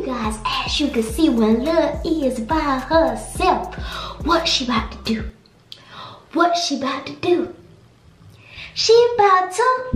you guys, as you can see, when Lil E is by herself, what she about to do? What she about to do? She about to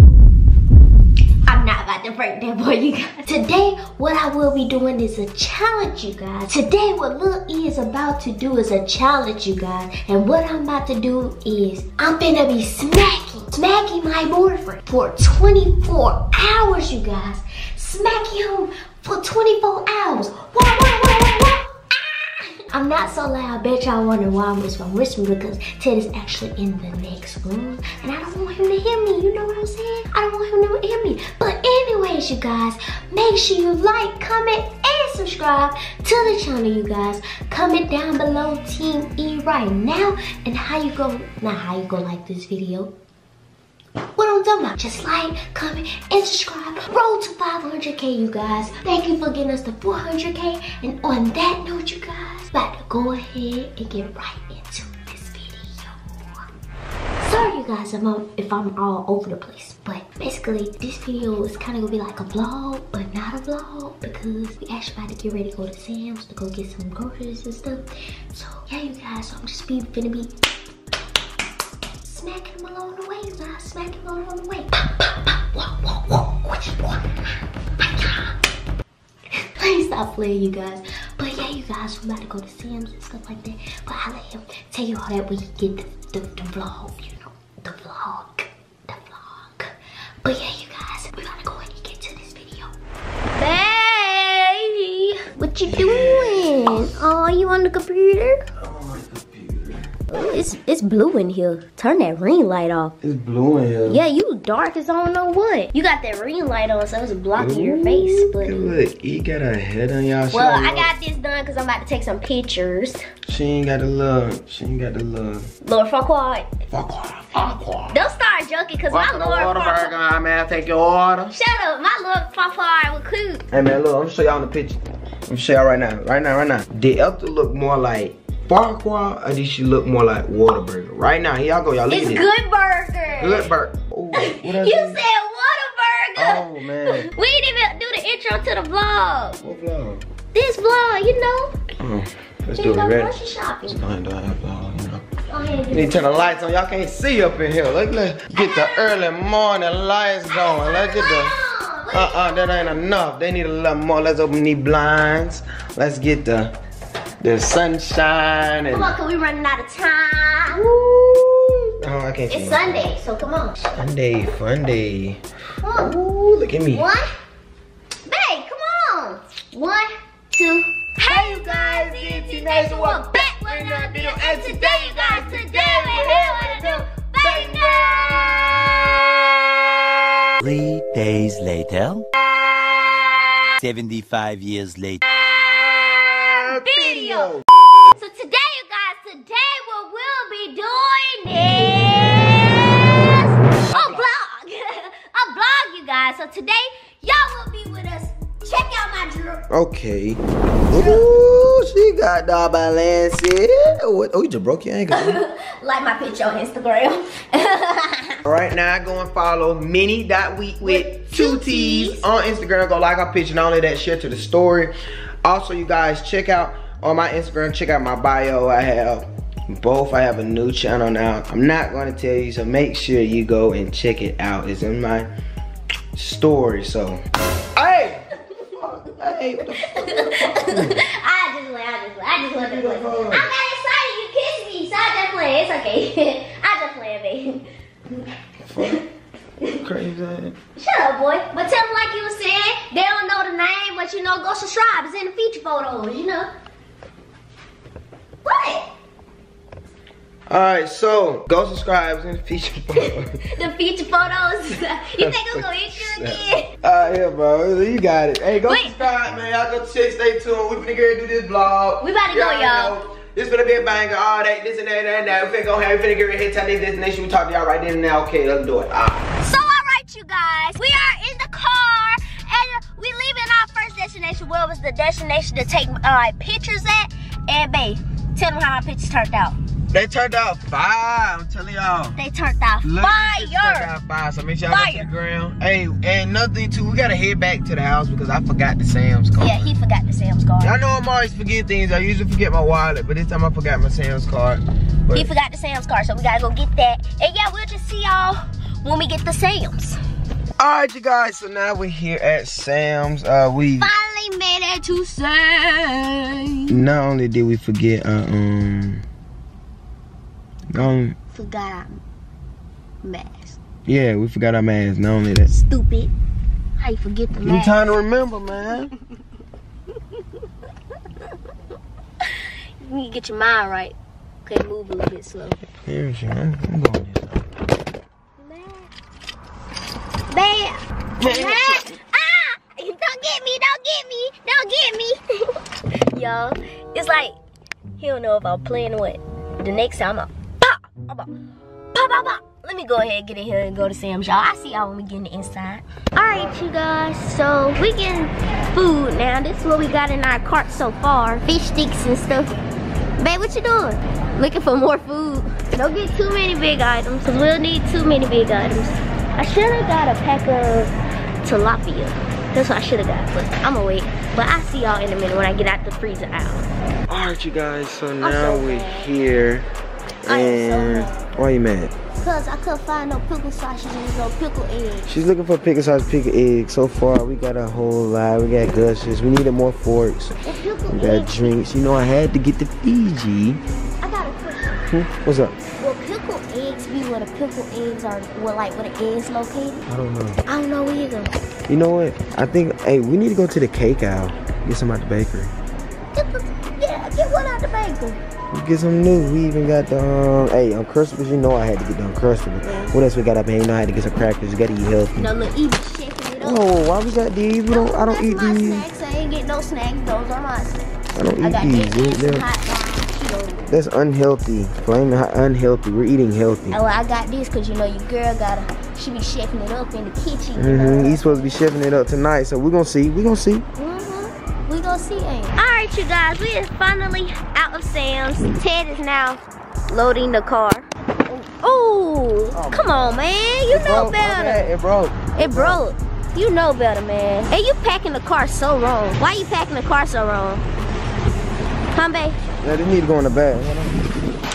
I'm not about to break that boy, you guys. Today, what I will be doing is a challenge, you guys. Today, what Lil E is about to do is a challenge, you guys. And what I'm about to do is, I'm gonna be smacking, smacking my boyfriend for 24 hours, you guys. Smacking him for 24 hours. What, what, what, what? Ah! I'm not so loud. I bet y'all wonder why I'm whispering. Whispering because Ted is actually in the next room. And I don't want him to hear me. You know what I'm saying? I don't want him to hear me. But anyways, you guys, make sure you like, comment, and subscribe to the channel, you guys. Comment down below Team E right now. And how you go, not how you go like this video. What I'm talking about. Just like, comment, and subscribe. Roll to 500k, you guys. Thank you for getting us to 400k. And on that note, you guys, about to go ahead and get right into this video. Sorry, you guys, I'm if I'm all over the place. But basically, this video is kind of gonna be like a vlog, but not a vlog because we actually about to get ready to go to Sam's to go get some groceries and stuff. So yeah, you guys, so I'm just be gonna be along the way, guys. Smacking him along the way. Pop, pop, pop. Whoa, whoa, whoa. What you want? Please stop playing, you guys. But yeah, you guys, we're about to go to Sam's and stuff like that. But I'll let him tell you all that when you get the, the, the vlog, you know. The vlog. The vlog. But yeah, you guys, we gotta go ahead and get to this video. Baby! What you doing? Oh, you on the computer? It's it's blue in here. Turn that ring light off. It's blue in here. Yeah, you dark as I don't know what. You got that ring light on, so it's blocking your face. But Look, he got a head on y'all. Well, I got this done because I'm about to take some pictures. She ain't got the love. She ain't got the love. Lord Farquaad. Fuck off. don't start joking because my Welcome Lord. Farquaad. I man, take your order. Shut up, my Lord Farquaad was cool. Hey man, look, I'm gonna show y'all in the picture. I'm gonna show y'all right now, right now, right now. Did Elta look more like Farquaad or did she look more like Whataburger? Right now, here y'all go, y'all look It's at this. good burger. Good burger. You I said? Whataburger. Oh man. We didn't even do the intro to the vlog. What vlog? This vlog, you know. Oh, let's Here do it ready. shopping. Let's go ahead and do that vlog, you know. Ahead and You do need to turn the lights on. Y'all can't see up in here. Look, let's get the ah. early morning lights going. Let's get the. Uh-uh, that ain't enough. They need a little more. Let's open these blinds. Let's get the the sunshine and. Come on, cause we running out of time. Oh, I can't. It's Sunday, so come on. Sunday, fun day. Come on. Ooh, look at me. One. Babe, come on. One, two. Hey, you guys, it's T Nation. We're back with another video. And today, you guys, today we're here with a new banger. Three days later. 75 years later. So today, y'all will be with us. Check out my drip. Okay. Ooh, she got the balance. What? Oh, you just broke your ankle. like my picture on Instagram. All right, now go and follow mini.wheatt with With two two T's Ts. on Instagram. Go like our picture. Not only that, share to the story. Also, you guys, check out on my Instagram, check out my bio. I have both. I have a new channel now. I'm not going to tell you, so make sure you go and check it out. It's in my story. So, hey! Hey, what the fuck? I just play, I just play, I just want to play. I got excited, you kissed me, so I just play. It's okay. I just play, babe. Crazy. Shut up, boy. But tell them like you were saying, they don't know the name, but you know, go subscribe. It's in the feature photos, you know. What? All right, so go subscribe to and feature. The feature photos. you think I'm gonna hit you again? Alright, here, bro. You got it. Hey, go Wait. subscribe, man. Y'all go check, stay tuned. We finna get to do this vlog. We about to go, Y'all. This finna be a banger. All that, this and that, and that. We finna go ahead. We finna get ready to hit time this destination. We talk to y'all right then and now. Okay, let's do it. All right. So alright you guys, we are in the car and we leaving our first destination. Where was the destination to take uh, pictures at? And babe, tell them how my pictures turned out. They turned out fire. I'm telling y'all. They turned out they turned out fire. So make sure y'all to the ground. Hey, and nothing too. We gotta head back to the house because I forgot the Sam's card. Yeah, he forgot the Sam's card. I know I'm always forgetting things. I usually forget my wallet, but this time I forgot my Sam's card. But He forgot the Sam's card, so we gotta go get that. And yeah, we'll just see y'all when we get the Sam's. all right, you guys. So now we're here at Sam's. Uh, we Finally made it to Sam's. not only did we forget, uh, um, um, Forgot our mask. yeah, we forgot our mask. Not only that, Stupid. How you forget the you mask? trying to remember, man. You need to get your mind right. Okay, move a little bit slow. Here, shit, I'm, I'm going. Bam! ah! Don't get me, don't get me, don't get me. Yo, it's like, he don't know if I'm playing or what. The next time I'm pop, I'm pop, pop, pop, pop. Let me go ahead and get in here and go to Sam's, y'all. I see y'all when we get in the inside. All right, you guys. So we getting food now. This is what we got in our cart so far. Fish sticks and stuff. Babe, what you doing? Looking for more food. Don't get too many big items, because we'll need too many big items. I should have got a pack of tilapia. That's what I should have got, but I'm gonna wait. But I'll see y'all in a minute when I get out the freezer aisle. All right, you guys. So now so we're here, I am so and mad. why you mad? Cause I couldn't find no pickle sausages, no pickle eggs. She's looking for pickle sauce, pickle eggs. So far, we got a whole lot. We got Gushers. We needed more forks. We got eggs. drinks. You know, I had to get the Fiji. I got a question. Hmm? What's up? Will pickle eggs be where the pickle eggs are, where like where the eggs located? I don't know. I don't know either. You know what? I think, hey, we need to go to the cake aisle. Get some at the bakery. Get the, yeah, get one out the bakery. Get some new. We even got the, um, hey, Uncrustables. You know I had to get the Uncrustables. Yeah. What else we got up here? You know I had to get some crackers. You gotta eat healthy. No, little Evie shaking it up. Oh, why we got these? We don't, I don't That's eat my these. snacks. I ain't get no snacks. Those are my snacks. I don't I eat got these. this, They- hot. That's unhealthy. Plain hot, unhealthy. We're eating healthy. Oh, I got this because you know your girl gotta, she be shaking it up in the kitchen. You Mm-hmm. know? He's supposed to be chefing it up tonight, so we're gonna see. We're gonna see. Mm-hmm. We gonna see, ain't All right, you guys, we is finally out of Sam's. Ted is now loading the car. Oh, oh come on, man. You know better. It broke. It broke. You know better, man. And you packing the car so wrong. Why you packing the car so wrong? Come, babe. Yeah, they need to go in the bag.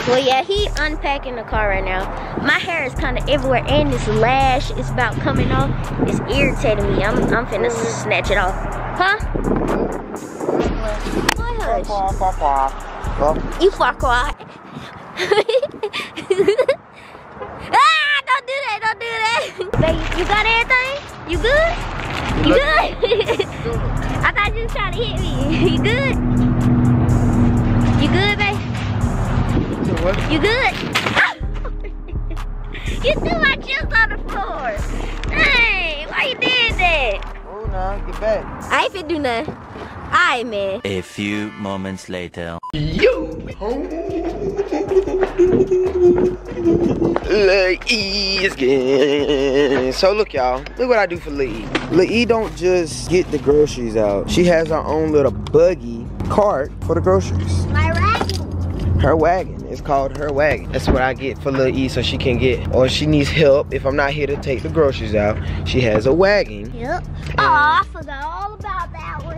Well, yeah, he unpacking the car right now. My hair is kind of everywhere, and this lash is about coming off. It's irritating me. I'm, I'm finna snatch it off. Huh? Boy, hush. Oh, You fuck quiet. ah, don't do that, don't do that. Babe, you got everything? You good? You good? I thought you was trying to hit me. You good? You good, babe? You good? you threw my chips on the floor. Hey, why you did that? Oh, no, get back. I ain't finna do nothing. Alright, man. A few moments later. Yo! Lil E is again. So look y'all, look what I do for Lil E. Lil E don't just get the groceries out. She has her own little buggy cart for the groceries. My wagon. Her wagon. It's called her wagon. That's what I get for Lil E so she can get, or she needs help if I'm not here to take the groceries out. She has a wagon. Yep. Oh, I forgot all about that one.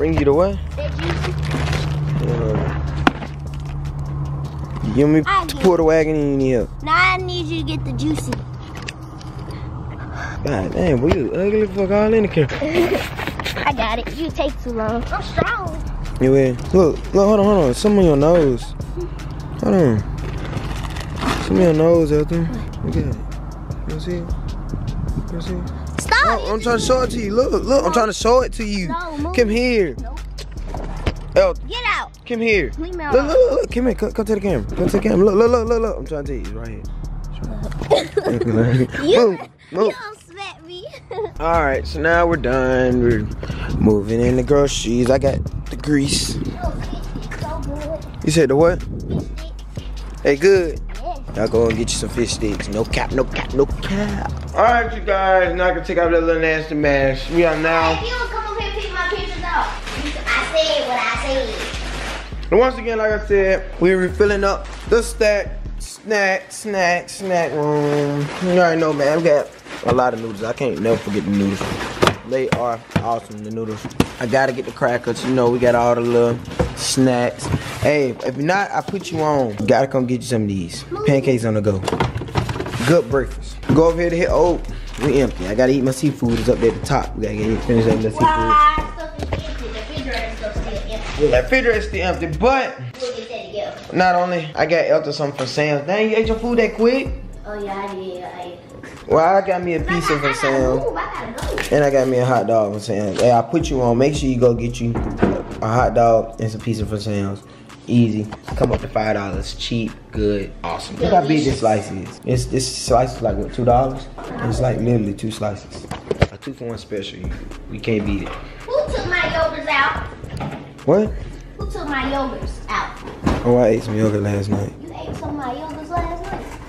Bring you the what? Uh, you want me I to pull the wagon need help? Now I need you to get the juicy. God damn, you ugly fuck all in the camera. I got it. You take too long. I'm strong. You in? Look, look, hold on, hold on. Some on your nose. Hold on. Some on your nose, Elton. Look at it. You see it? You see it? No, I'm trying to show it to you. Look, look, I'm trying to show it to you. No. Come here. Nope. Get out. come here. Look, look, look, come here. Come, come to the camera. Come to the camera. Look, look, look, look, look. I'm trying to tell you. It's right here. It's right here. You, move, move. you don't smack me. All right, so now we're done. We're moving in the groceries. I got the grease. You said the what? Hey, good. Yes. Y'all go and get you some fish sticks. No cap, no cap, no cap. All right, you guys. Now I can take out that little nasty mask. We are now. Hey, you come over here and pick my pictures out. I said what I said. And once again, like I said, we're refilling up the stack, snack, snack, snack room. You already know, man. We got a lot of noodles. I can't never forget the noodles. They are awesome, the noodles. I gotta get the crackers. You know, we got all the little snacks. Hey, if not, I put you on. You gotta come get you some of these. Pancakes on the go. Good breakfast. Go over here to hit, oh, we empty. I gotta eat my seafood. It's up there at the top. We gotta get it finish up the seafood. Why? Stuff is empty. The refrigerator stuff still empty. Refrigerator's still empty, but We'll not only I got Elta something from Sam's. Dang, you ate your food that quick? Oh yeah, I did. I. Well, I got me a pizza gotta- from Sam's. Move. I gotta go. And I got me a hot dog from Sam's. Hey, I put you on. Make sure you go get you a hot dog and some pizza from Sam's. Easy. Come up to five dollars. Cheap, good, awesome. Look how big this slice is. It's this slice is like what two dollars? It's like literally two slices. A two for one special. We can't beat it. Who took my yogurts out? What? Who took my yogurts out? Oh, I ate some yogurt last night. You ate some of my yogurts last night.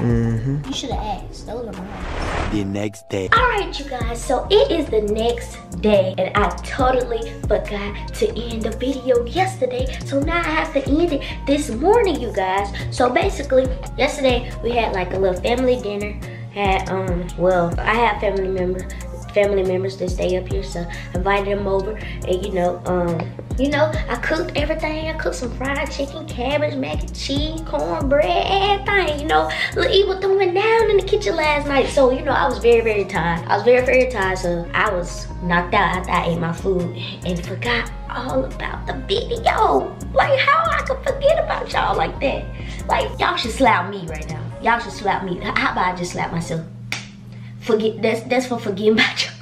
Mm-hmm. You should have asked. Those are mine. The next day. Alright you guys, so it is the next day and I totally forgot to end the video yesterday. So now I have to end it this morning you guys. So basically, yesterday we had like a little family dinner. Had um well I have family members family members to stay up here so I invited them over and you know um you know I cooked everything. I cooked some fried chicken cabbage mac and cheese cornbread everything you know Lil was throwing down in the kitchen last night. So you know I was very very tired. I was very very tired so I was knocked out after I ate my food and forgot all about the video. Like how I could forget about y'all like that. Like y'all should slap me right now. Y'all should slap me. How about I just slap myself forget that's that's for forgetting about y'all.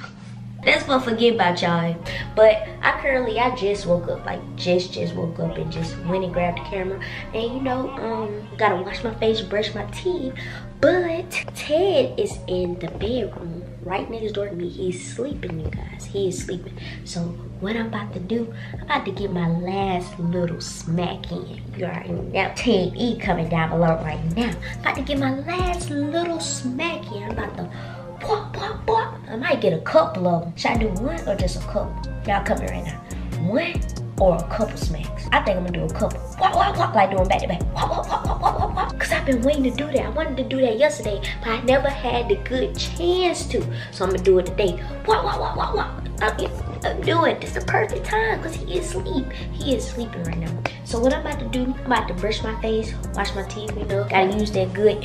That's for forget about y'all. But I currently I just woke up, like just just woke up and just went and grabbed the camera. And you know, um, gotta wash my face, brush my teeth. But Ted is in the bedroom right next door to me. He's sleeping, you guys. He is sleeping. So what I'm about to do, I'm about to get my last little smack in. You already know. Team E coming down below right now. About to get my last little smack in. I'm about to Pwah, pwah, pwah. I might get a couple of them. Should I do one or just a couple? Y'all here right now. One or a couple smacks. I think I'm gonna do a couple. Wah, wah, wah, like doing back to back. Wah, wah, wah, wah, wah, wah. Cause I've been waiting to do that. I wanted to do that yesterday, but I never had the good chance to. So I'm gonna do it today. Wah, wah, wah, wah, wah. I'm, doing it. The perfect time because he is asleep. He is sleeping right now. So what I'm about to do, I'm about to brush my face, wash my teeth, you know. Gotta use that good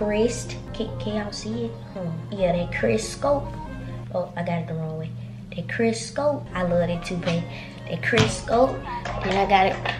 Crest. Can, can y'all see it? Yeah, that Crest scope. Oh, I got it the wrong way. That Crest scope. I love that toothpaste. That Crest scope. Then I got it.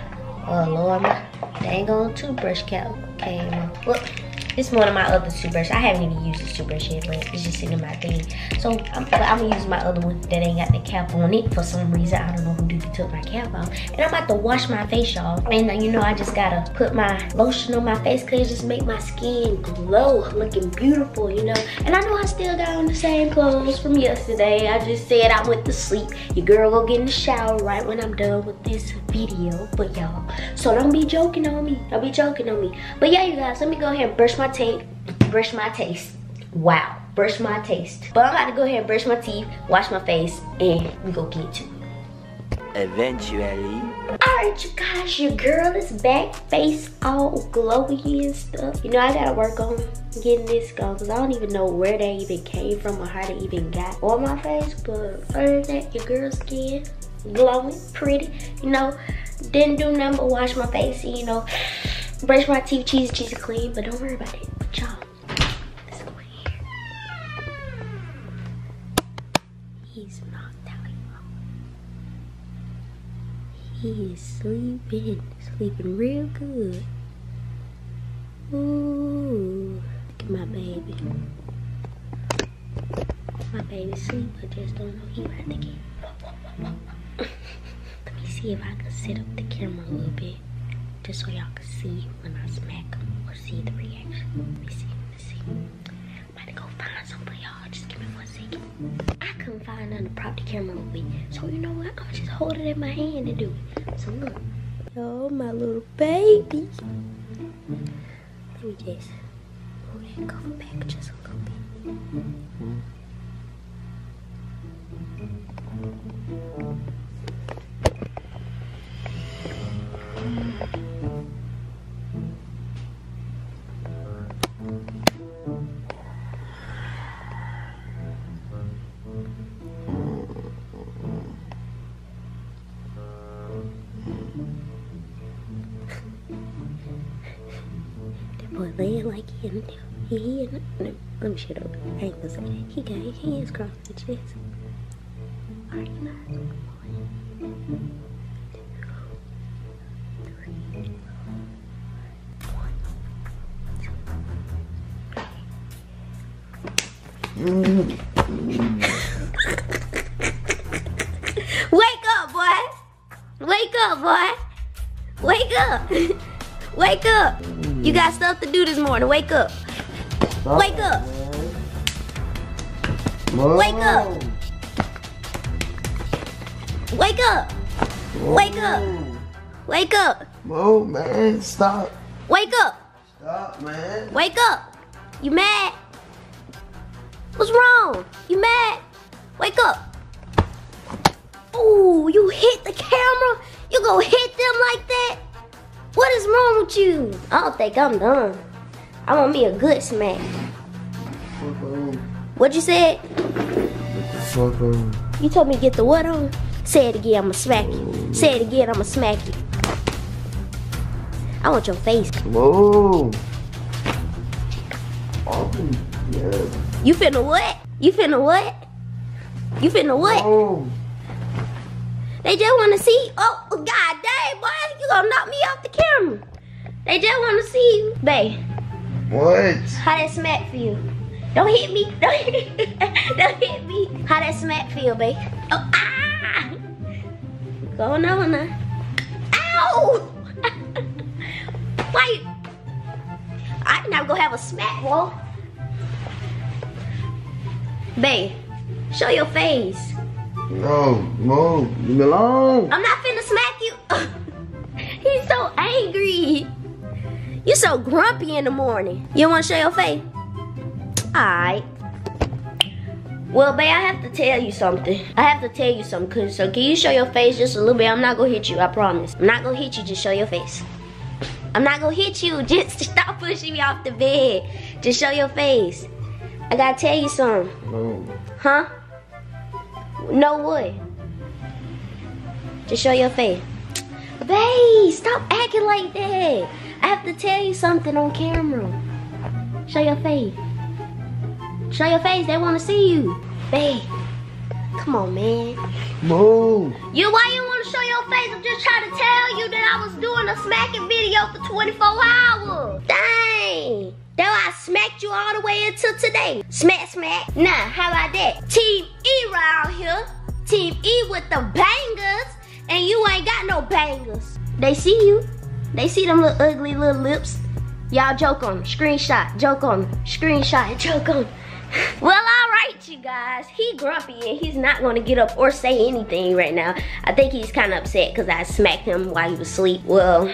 Oh Lord, my dang on toothbrush cap came off. Look, it's one of my other toothbrushes. I haven't even used this toothbrush yet, but it's just sitting in my thing. So I'm, but I'm gonna use my other one that ain't got the cap on it for some reason. I don't know who took my cap off. And I'm about to wash my face, y'all. And uh, you know, I just gotta put my lotion on my face cause it just make my skin glow, looking beautiful, you know. And I know I still got on the same clothes from yesterday. I just said I went to sleep. Your girl go get in the shower right when I'm done with this video for y'all. So don't be joking on me. Don't be joking on me. But yeah, you guys, let me go ahead and brush my tape, brush my taste. Wow, brush my taste. But I'm about to go ahead and brush my teeth, wash my face, and we go get to it. Eventually. Alright, you guys, your girl is back, face all glowy and stuff. You know, I gotta work on getting this going because I don't even know where they even came from or how they even got on my face. But other than that, your girl's skin glowing, pretty. You know, didn't do nothing but wash my face and, you know, brush my teeth, cheese, cheese clean. But don't worry about it. Y'all, He is sleeping, sleeping real good. Ooh, look at my baby. My baby sleep, I just don't know he right again. Let me see if I can set up the camera a little bit, just so y'all can see when I smack him or see the reaction. Let me see, let me see. I'm about to go find some for y'all. Just give me one second. Couldn't find nothing to prop camera with me. So you know what? I'm just hold it in my hand and do it. So look. Oh, my little baby. Let me just back, go back just a little bit. That let, let me shut up. I ain't gonna say. He got his hands crossed the chest. Organize. Wake up, boy! Wake up, boy! Wake up! Wake up! You got stuff to do this morning. Wake up! Wake up! Wake up! Wake up! Wake up! Wake up! Whoa, man, stop. Wake up! Stop, man. Wake up! You mad? What's wrong? You mad? Wake up! Oh, you hit the camera? You gonna hit them like that? What is wrong with you? I don't think I'm done. I want me a good smack. Fuck on. What you said? Fuck on. You told me to get the what on? Say it again, I'ma smack you. Say it again, I'ma smack you. I want your face. Whoa. Yeah. You finna what? You finna what? You finna what? Whoa. They just wanna see. Oh, god dang, boy, you gonna knock me off the camera. They just wanna see you. Babe, What? how that smack feel? Don't hit me. Don't hit, don't hit me. How that smack feel, babe? Oh, ah! Go on now. Ow! Why? you- I not gonna have a smack, wall. Babe, show your face. No, no, Leave me alone. I'm not finna smack you. He's so angry. You so grumpy in the morning. You wanna show your face? Alright. Well, babe, I have to tell you something. I have to tell you something. So can you show your face just a little bit? I'm not gonna hit you, I promise. I'm not gonna hit you, just show your face. I'm not gonna hit you, just stop pushing me off the bed. Just show your face. I gotta tell you something. No. Huh? No what? Just show your face. Babe, stop acting like that. I have to tell you something on camera. Show your face. Show your face. They want to see you. Babe, come on, man. Move. You, why you want to show your face? I'm just trying to tell you that I was doing a smacking video for 24 hours. Dang. Why I smacked you all the way until today. Smack, smack. Nah, how about that? Team E around here. Team E with the bangers. And you ain't got no bangers. They see you. They see them little ugly little lips. Y'all joke on. Screenshot. Joke on. Screenshot. Joke on. Well, all right, you guys. He grumpy and he's not going to get up or say anything right now. I think he's kind of upset because I smacked him while he was asleep. Well,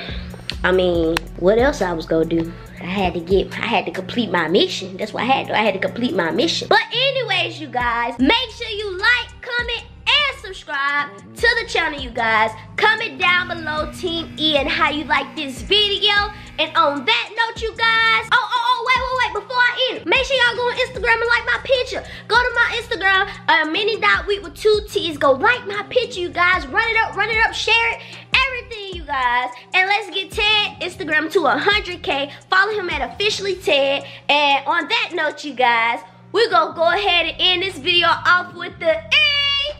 I mean, what else I was going to do? I had to get, I had to complete my mission. That's what I had to. I had to complete my mission. But anyways, you guys, make sure you like, comment, and subscribe to the channel, you guys. Comment down below Team E and how you like this video. And on that note, you guys, oh, wait, wait, wait, before I end, make sure y'all go on Instagram and like my picture. Go to my Instagram, uh, mini dot wheatt with two T's. Go like my picture, you guys. Run it up, run it up, share it, everything, you guys. And let's get Ted Instagram to 100K. Follow him at officially Ted. And on that note, you guys, we're gonna go ahead and end this video off with the E.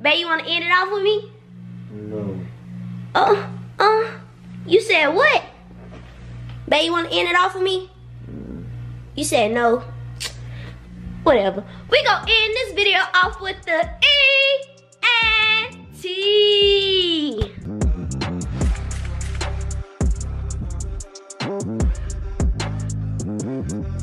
Babe, you wanna end it off with me? No. Uh, uh, you said what? Babe, you wanna end it off with me? You said no. Whatever. We gonna end this video off with the E and T. Mm-hmm.